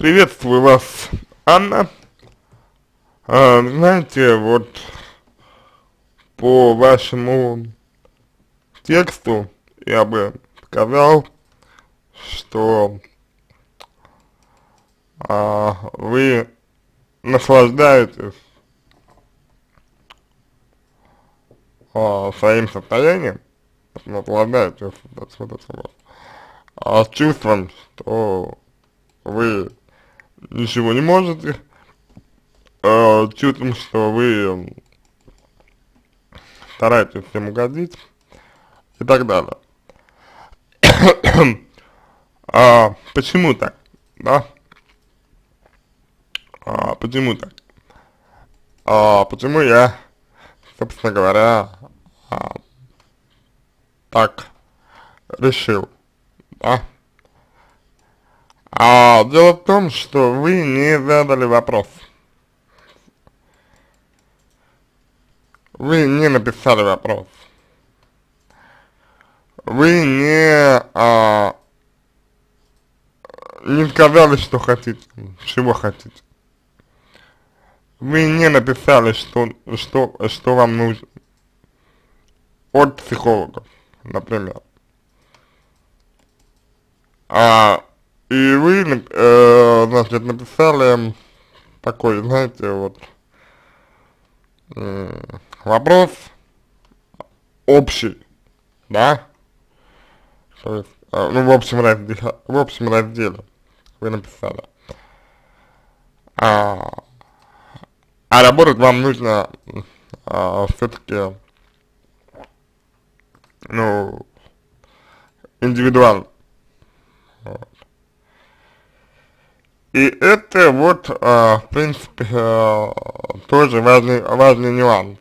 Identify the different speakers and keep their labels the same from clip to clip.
Speaker 1: Приветствую вас, Анна. А, знаете, вот по вашему тексту я бы сказал, что а, вы наслаждаетесь а, своим состоянием, наслаждаетесь а, чувством, что вы ничего не можете, а, чувством, что вы стараетесь всем угодить и так далее. а, почему так, да? А, почему так? А, почему я, собственно говоря, а, так решил, да? А дело в том, что вы не задали вопрос. Вы не написали вопрос. Вы не, а, не сказали, что хотите, чего хотите. Вы не написали, что, что, что вам нужно от психологов, например. А и вы, э, значит, написали такой, знаете, вот, э, вопрос общий, да? То есть, э, ну, в общем разделе, в общем разделе вы написали. А, а работать вам нужно а, все-таки, ну, индивидуально. И это вот, а, в принципе, а, тоже важный, важный нюанс,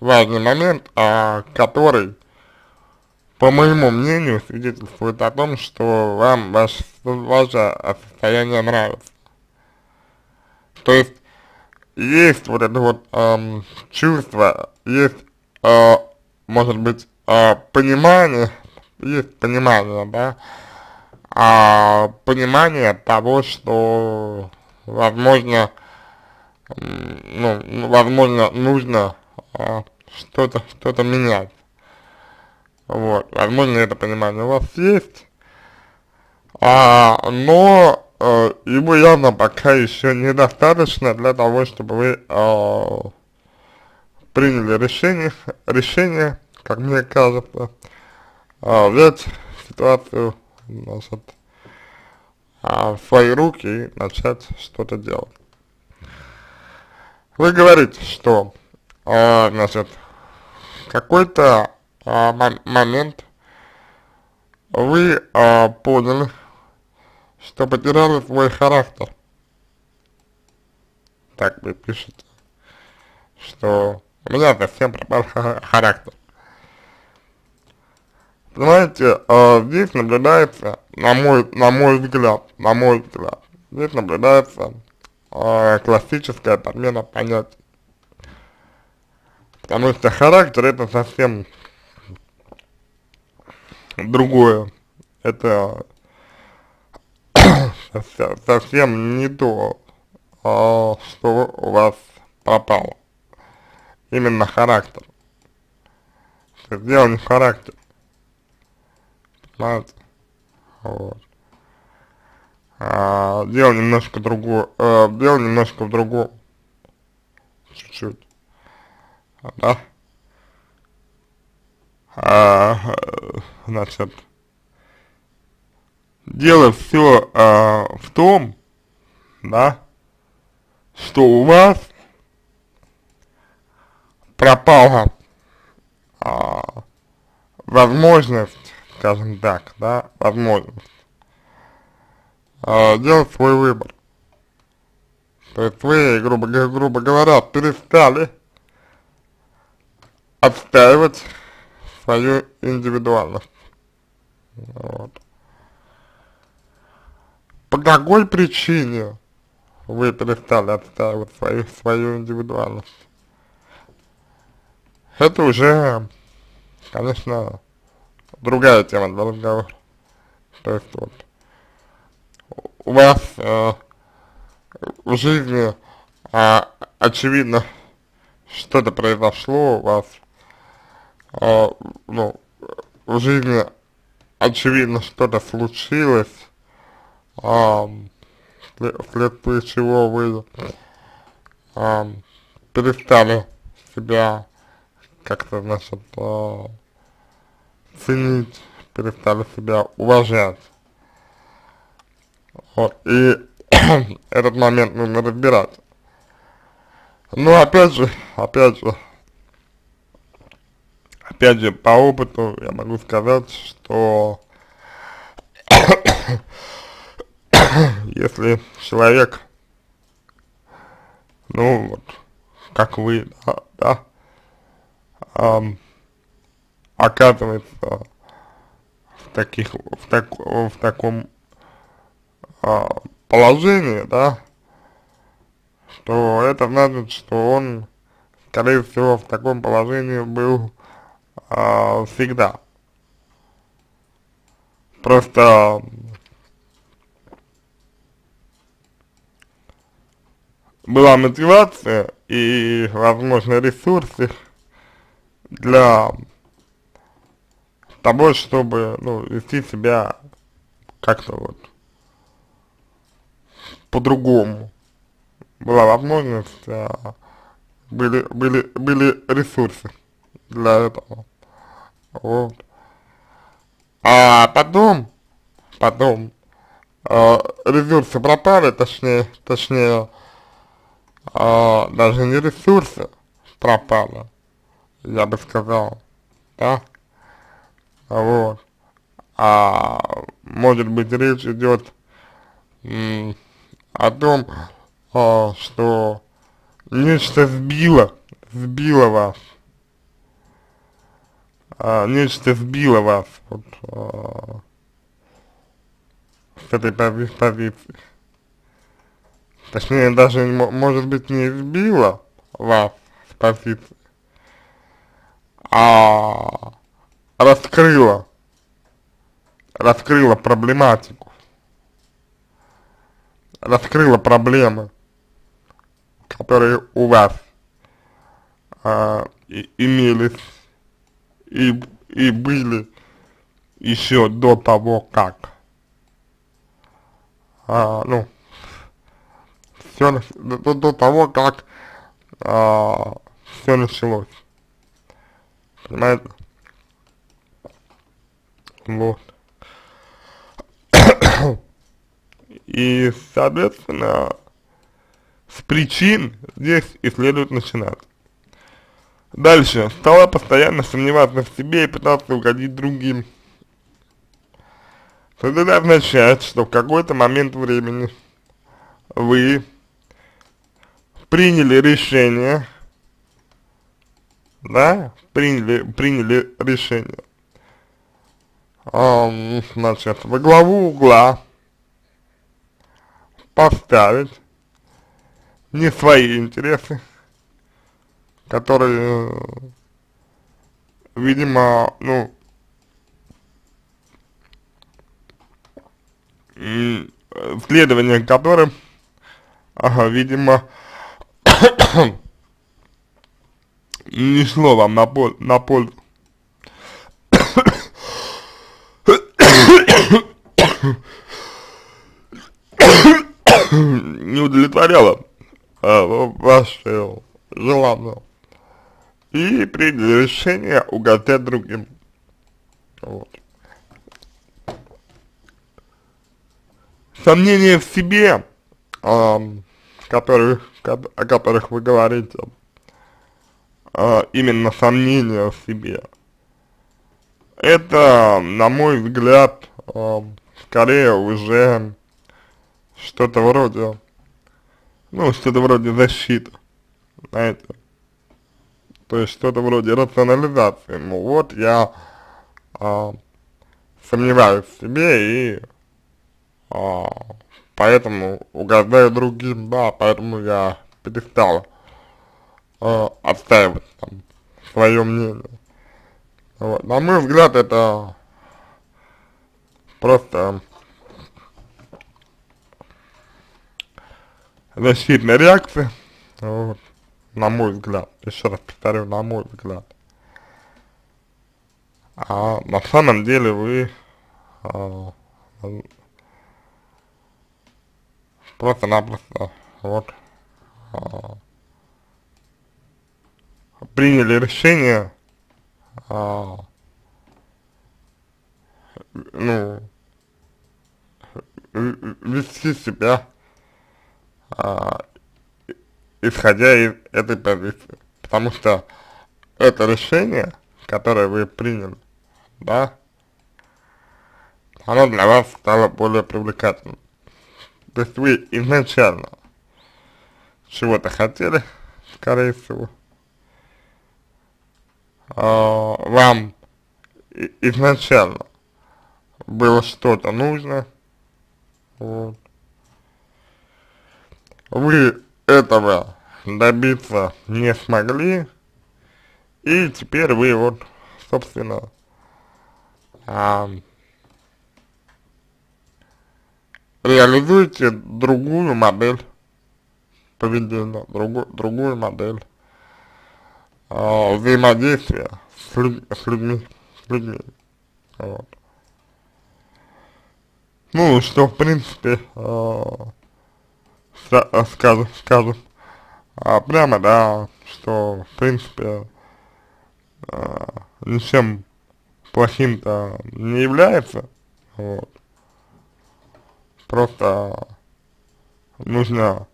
Speaker 1: важный момент, а, который, по моему мнению, свидетельствует о том, что вам ваше, ваше состояние нравится. То есть, есть вот это вот эм, чувство, есть, э, может быть, э, понимание, есть понимание, да, а, понимание того, что, возможно, ну, возможно, нужно а, что-то, что-то менять. Вот, возможно, это понимание у вас есть, а, но э, его явно пока еще недостаточно для того, чтобы вы э, приняли решение, решение, как мне кажется, э, взять ситуацию значит, а, в свои руки и начать что-то делать. Вы говорите, что, а, значит, какой-то а, момент вы а, поняли, что потеряли свой характер. Так вы пишете, что у меня совсем пропал характер. Понимаете, э, здесь наблюдается, на мой, на мой взгляд, на мой взгляд, здесь наблюдается э, классическая подмена понятий. Потому что характер это совсем другое. Это совсем не то, а, что у вас пропало. Именно характер. Дело не в характере понимаете? Вот. А, дело немножко другое, э, дело немножко в другом. Чуть-чуть. Да? А, значит, дело все а, в том, да, что у вас пропала а, возможность скажем так, да, возможность э, делать свой выбор. То есть вы, грубо, грубо говоря, перестали отстаивать свою индивидуальность. Вот. По какой причине вы перестали отстаивать свою, свою индивидуальность? Это уже, конечно, другая тема для разговора. То есть вот у вас э, в жизни, а, очевидно, что-то произошло у вас, а, ну, в жизни, очевидно, что-то случилось, а, вследствие чего вы а, перестали себя как-то, значит, а, ценить, перестали себя уважать. Вот, и этот момент нужно разбирать. Но опять же, опять же, опять же, по опыту я могу сказать, что если человек, ну вот, как вы, да, да эм, оказывается в таких, в, так, в таком э, положении, да, то это значит, что он, скорее всего, в таком положении был э, всегда. Просто была мотивация и, возможно, ресурсы для того, чтобы, ну, вести себя как-то вот по-другому. Была возможность, а, были, были, были ресурсы для этого. Вот. А потом, потом, э, ресурсы пропали, точнее, точнее, а, даже не ресурсы пропало, я бы сказал, да, вот, а может быть речь идет о том, а, что нечто сбило, сбило вас, а, нечто сбило вас вот, а, с этой позиции. Точнее, даже, может быть, не сбила вас с позиции, а раскрыла, раскрыла проблематику, раскрыла проблемы, которые у вас а, и, имелись и, и были еще до того, как, а, ну, все до, до того, как а, все началось. Понимаете? Вот. И, соответственно, с причин здесь и следует начинать. Дальше. Стала постоянно сомневаться в себе и пытаться угодить другим. Это означает, что в какой-то момент времени вы приняли решение, да, приняли, приняли решение, эм, значит, во главу угла поставить не свои интересы, которые, видимо, ну, следование которым, ага, видимо, не шло вам на, пол, на пользу. Не удовлетворяло а, ваше желание и приняли решение угодить другим. Вот. Сомнения в себе, э, которые о которых вы говорите, а, именно сомнения в себе, это, на мой взгляд, скорее уже что-то вроде, ну, что-то вроде защиты, знаете, то есть что-то вроде рационализации, ну вот я а, сомневаюсь в себе и а, поэтому угождаю другим, да, поэтому я перестал э, отстаивать там свое мнение. Вот. На мой взгляд, это просто защитная реакция, вот, на мой взгляд, еще раз повторю, на мой взгляд. А на самом деле вы а, просто-напросто вот а, приняли решение а, ну вести себя а, исходя из этой позиции. Потому что это решение, которое вы приняли, да, оно для вас стало более привлекательным. То есть вы изначально чего-то хотели, скорее всего, а, вам изначально было что-то нужно. Вы этого добиться не смогли, и теперь вы вот, собственно, а, реализуете другую модель поведения, другу, другую модель э, взаимодействия с, с людьми, с людьми, вот. Ну, что, в принципе, э, скажем, скажем, а прямо, да, что, в принципе, э, ничем плохим-то не является, вот. Просто нужно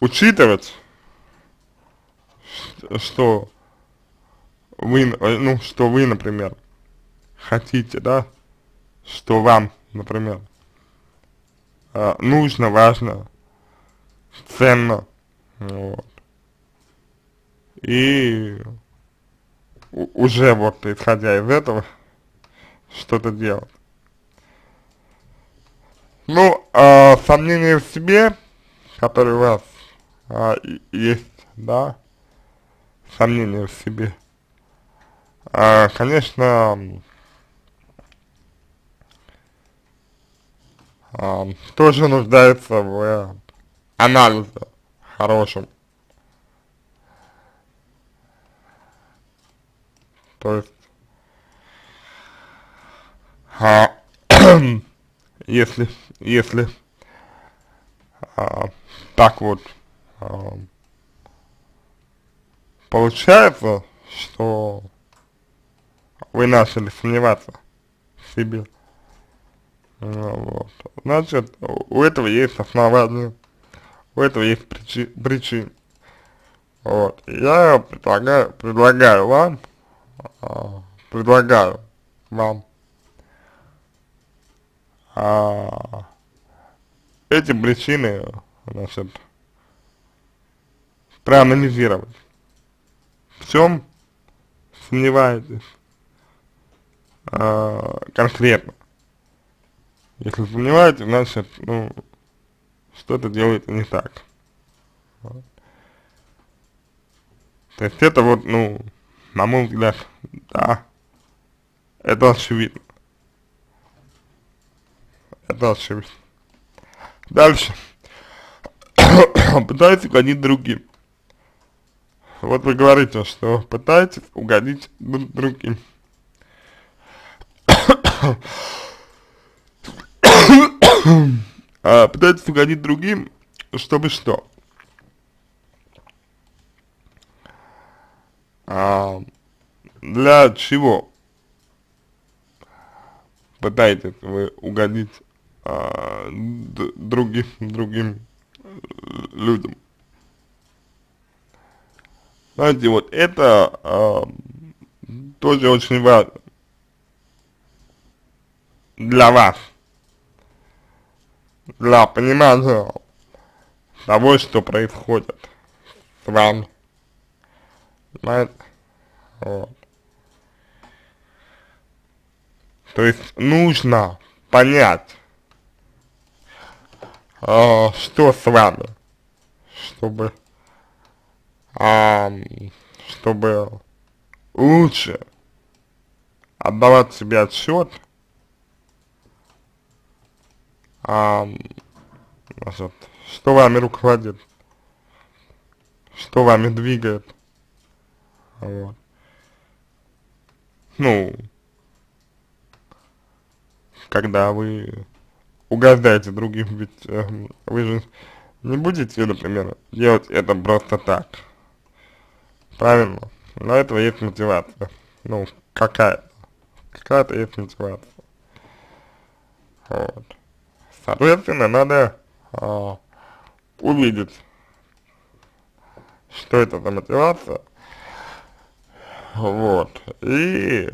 Speaker 1: учитывать, что вы, ну, что вы, например, хотите, да, что вам, например, э, нужно, важно, ценно, вот. И уже вот исходя из этого что-то делать. Ну, э, сомнения в себе, которые у вас э, есть, да, сомнения в себе, э, конечно, э, тоже нуждается в анализе хорошем. То есть, а, если, если а, так вот а, получается, что вы начали сомневаться в себе, вот, значит, у этого есть основания, у этого есть причи, причины. Вот, я предлагаю, предлагаю вам, а, предлагаю вам а, эти причины, значит, проанализировать. В чем сомневаетесь а, конкретно? Если сомневаетесь, значит, ну, что-то делаете не так. То есть это вот, ну, на мой взгляд, да, это очевидно. Это ошибся. Дальше. Пытаюсь угодить другим. Вот вы говорите, что пытаетесь угодить другим. а, пытаетесь угодить другим, чтобы что? А, для чего пытаетесь вы угодить а, другим, другим людям. Знаете, вот это а, тоже очень важно для вас, для понимания того, что происходит с вами. Знаете, вот. То есть нужно понять, а, что с вами, чтобы, а, чтобы лучше отдавать себе отчет, а, значит, что вами руководит, что вами двигает, вот. Ну, когда вы угождаете другим, ведь э, вы же не будете, например, делать это просто так, правильно? Для этого есть мотивация, ну, какая-то, какая-то есть мотивация, вот. Соответственно, надо а, увидеть, что это за мотивация, вот, и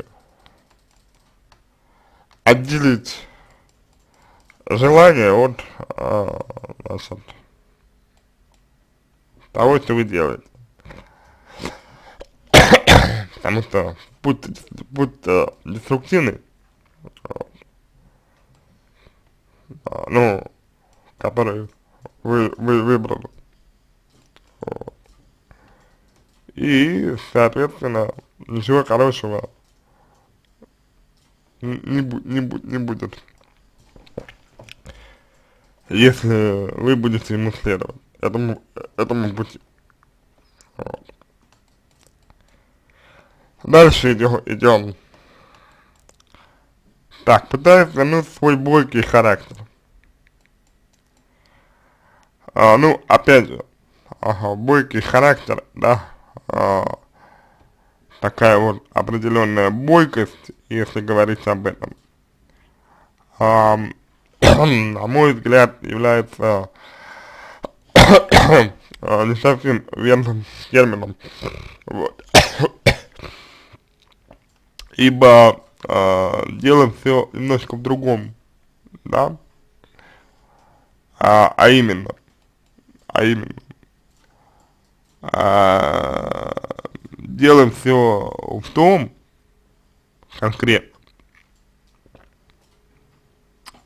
Speaker 1: отделить желание от, э, значит, того, что вы делаете. Потому что путь, путь э, деструктивный, э, ну, который вы, вы выбрали. И, соответственно, ничего хорошего не, не, не будет, если вы будете ему следовать, этому, этому пути. Вот. Дальше идем, идем. Так, пытаюсь вернуть свой бойкий характер. А, ну, опять же, ага, бойкий характер, да, а, такая вот определенная бойкость, если говорить об этом, а, на мой взгляд, является а, не совсем верным термином. Вот. Ибо э, дело все немножко в другом, да, а, а именно, а именно, а, дело все в том, конкретно,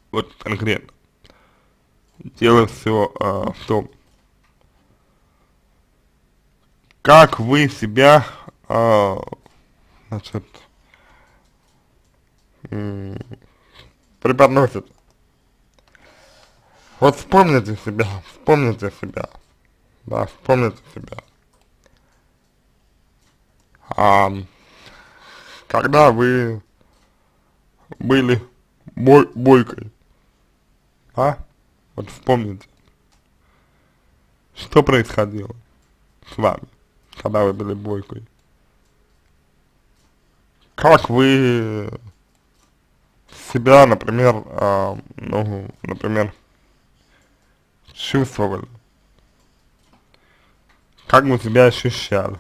Speaker 1: вот конкретно, дело все а, в том, как вы себя, а, значит, преподносите. Вот вспомните себя, вспомните себя, да, вспомните себя а, когда вы были бой, бойкой, а? Вот вспомните, что происходило с вами, когда вы были бойкой. Как вы себя, например, а, ну, например, чувствовали? Как вы себя ощущали?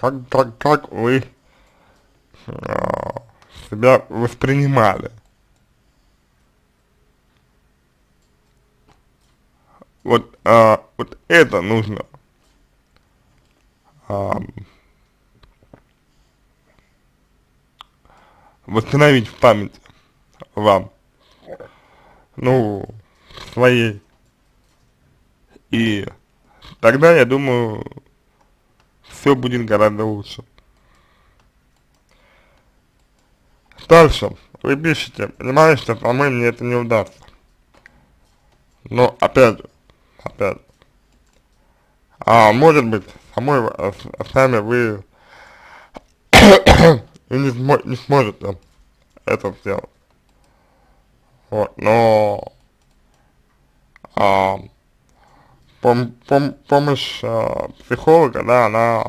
Speaker 1: Как, как, как вы а, себя воспринимали? Вот, а, вот это нужно а, восстановить в памяти вам, ну, своей и тогда, я думаю, все будет гораздо лучше. Дальше. Вы пишете, понимаете, что самой мне это не удастся. Но опять же, опять же, а может быть, самой, сами вы и не, смо не сможете это сделать. Вот, но а, пом пом помощь э, психолога, да, она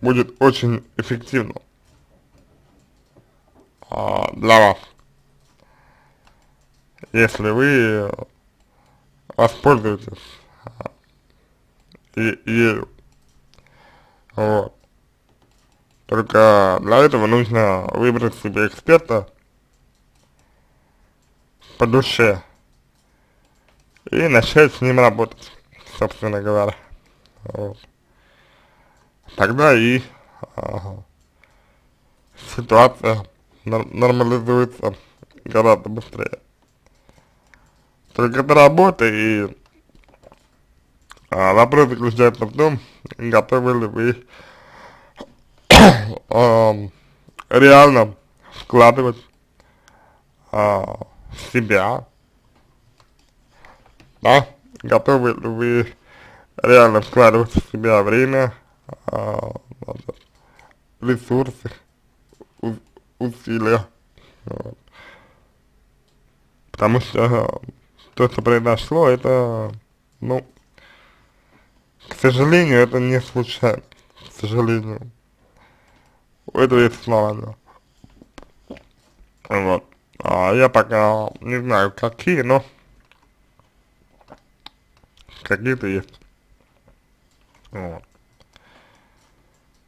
Speaker 1: будет очень эффективна э, для вас, если вы воспользуетесь э, ею. Вот. Только для этого нужно выбрать себе эксперта по душе, и начать с ним работать, собственно говоря. Вот. Тогда и ага, ситуация нормализуется гораздо быстрее. Только это работа и а, вопрос заключается в том, готовы ли вы реально вкладывать а, в себя, да, готовы ли вы реально вкладывать в себя время, а, ресурсы, усилия, вот. потому что то, что произошло, это, ну, к сожалению, это не случайно, к сожалению. У этого есть основания. Вот. А я пока не знаю какие, но какие-то есть. Вот.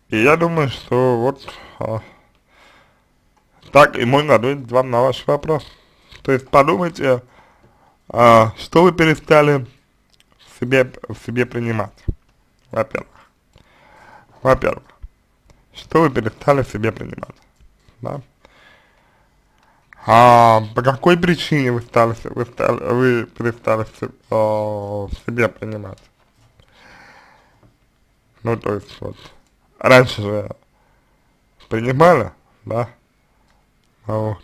Speaker 1: И я думаю, что вот а, так и можно ответить вам на ваш вопрос. То есть подумайте, а, что вы перестали себе, в себе принимать, во-первых. Во-первых, что вы перестали в себе принимать, да? А по какой причине вы стали, вы стали, вы перестали в, в себе принимать? Ну, то есть, вот, раньше же принимали, да, вот,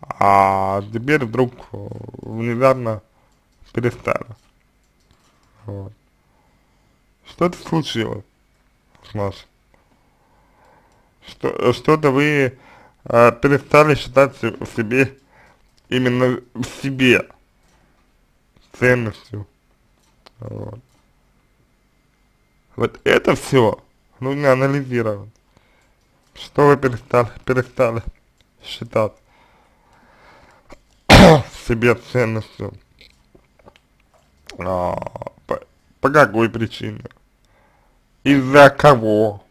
Speaker 1: а теперь вдруг внезапно перестали, вот. Что-то случилось с нас, что, что-то вы э, перестали считать в себе, именно в себе ценностью, вот. Вот это все нужно анализировать. Что вы перестали, перестали считать себе ценностью. А, по, какой причине? Из-за кого?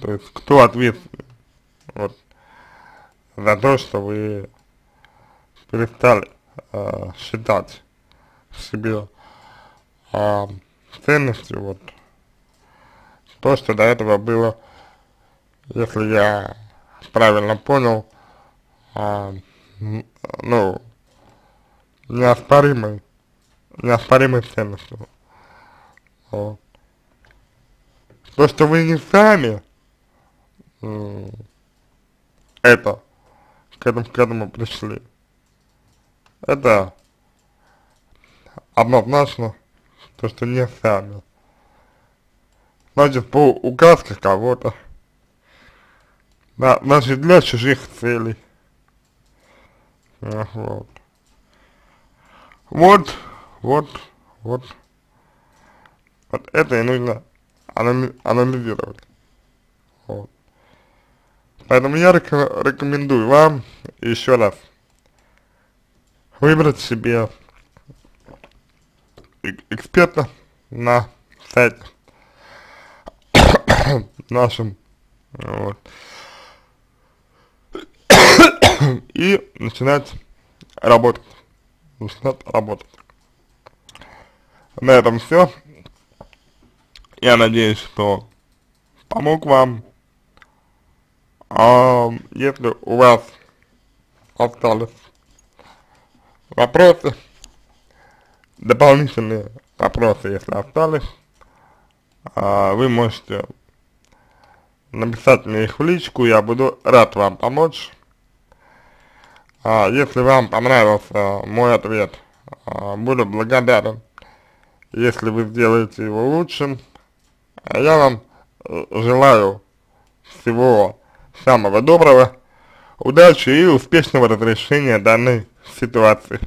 Speaker 1: То есть кто ответственен вот, за то, что вы перестали э, считать себе э, ценностью, вот, то, что до этого было, если я правильно понял, а, ну, неоспоримой, неоспоримой ценностью. Вот. То, что вы не сами это, к этому, к этому пришли, это однозначно то, что не сами. Значит, по указке кого-то. Да, значит, для чужих целей. Вот. Вот, вот, вот. Вот это и нужно анализировать. Вот. Поэтому я рекомендую вам еще раз выбрать себе эксперта на сайте нашем, вот, и начинать работать, начинать работать. На этом все. Я надеюсь, что помог вам. А, если у вас остались вопросы, дополнительные вопросы, если остались, а, вы можете написать мне их в личку, я буду рад вам помочь. А, если вам понравился мой ответ, а, буду благодарен, если вы сделаете его лучшим. А я вам э, желаю всего самого доброго, удачи и успешного разрешения данной ситуации.